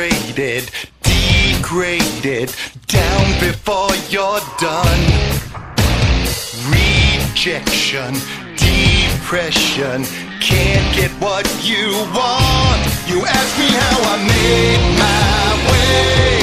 degraded, degraded, down before you're done. Rejection, depression, can't get what you want. You ask me how I made my way.